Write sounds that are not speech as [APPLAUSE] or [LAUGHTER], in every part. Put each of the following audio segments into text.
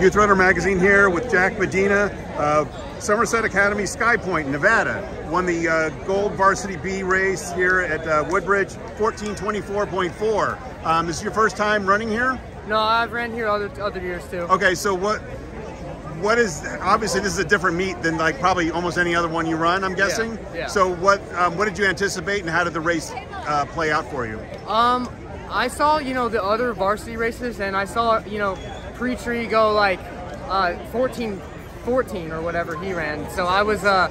Youth Runner Magazine here with Jack Medina, uh, Somerset Academy, Sky Pointe, Nevada. Won the uh, Gold Varsity B race here at uh, Woodbridge, 1424.4. Um, this is your first time running here? No, I've ran here other other years too. Okay, so what what is obviously this is a different meet than like probably almost any other one you run. I'm guessing. Yeah, yeah. So what um, what did you anticipate, and how did the race uh, play out for you? Um, I saw you know the other varsity races, and I saw you know Pre-Tree go like uh, 14, 14 or whatever he ran. So I was uh,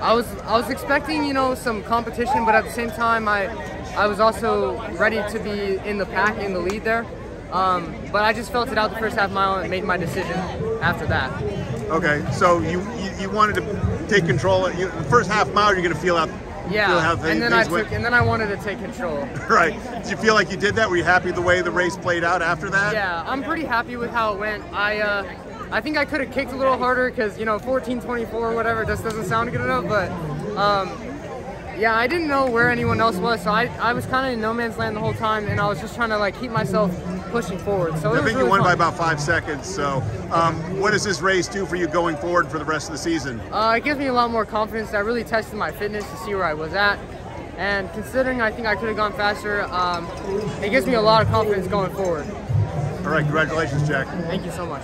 I was I was expecting you know some competition, but at the same time I I was also ready to be in the pack in the lead there. Um, but I just felt it out the first half mile and made my decision after that. Okay, so you you, you wanted to take control. You, the first half mile, you're going to feel out. Yeah, and then I took, and then I wanted to take control. [LAUGHS] right. Did you feel like you did that? Were you happy the way the race played out after that? Yeah, I'm pretty happy with how it went. I uh, I think I could have kicked a little harder because you know 14:24 or whatever just doesn't sound good enough, but. Um, yeah, I didn't know where anyone else was, so I, I was kind of in no man's land the whole time, and I was just trying to like keep myself pushing forward. So I think really you won fun. by about five seconds. So, um, what does this race do for you going forward for the rest of the season? Uh, it gives me a lot more confidence. I really tested my fitness to see where I was at, and considering I think I could have gone faster, um, it gives me a lot of confidence going forward. All right, congratulations, Jack. Thank you so much.